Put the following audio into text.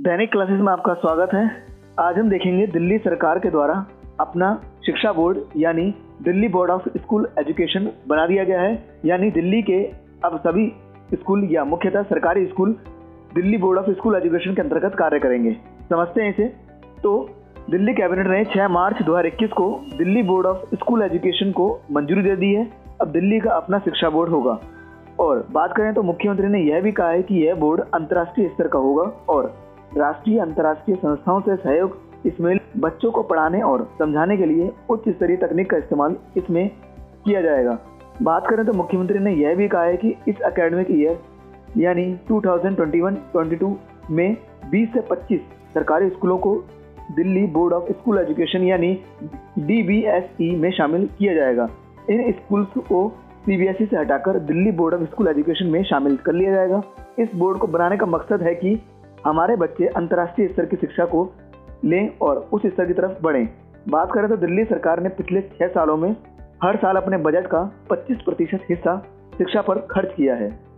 दैनिक classes में आपका स्वागत है। आज हम देखेंगे दिल्ली सरकार के द्वारा अपना शिक्षा बोर्ड, यानी Delhi board of school education बना दिया गया है। यानी दिल्ली के अब सभी स्कूल या मुख्यतः सरकारी school Delhi board of school education के अंतर्गत कार्य करेंगे। समझते हैं इसे? तो दिल्ली कैबिनेट ने 6 मार्च 2021 को Delhi board of school education को मंजूरी दे दी है। अब दिल्ली का अपना शिक्षा बोर्ड होगा। और बात करें तो मुख्यमंत्री ने यह भी कहा है कि यह बोर्ड अंतर्राष्ट्रीय स्तर का होगा और राष्ट्रीय अंतर्राष्ट्रीय संस्थाओं से सहयोग इसमें बच्चों को पढ़ाने और समझाने के लिए उच्च स्तरीय तकनीक का इस्तेमाल इसमें किया जाएगा। बात करें तो मुख्यमंत्री ने यह भी कहा है कि इस अकेडमिक ईयर यानी 2021-22 में 20 से 25 सरकारी स्कूलों को Delhi board of school education, यानी DBSE में शामिल किया जाएगा। इन स्कूल्स को सीबीएसई से हटाकर Delhi board of school education में शामिल कर लिया जाएगा। इस बोर्ड को बनाने का मकसद है कि हमारे बच्चे अंतर्राष्ट्रीय स्तर की शिक्षा को लें और उस स्तर की तरफ़ बढ़ें। बात करें तो दिल्ली सरकार ने पिछले छः सालों में हर साल अपने बजट का 25 प्रतिशत हिस्सा शिक्षा पर खर्च किया है।